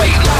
Wait.